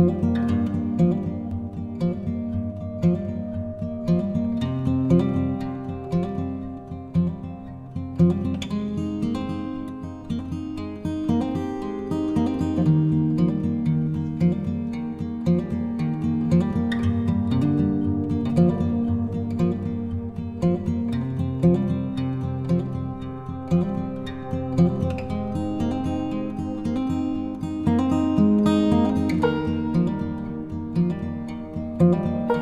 thank mm -hmm. you you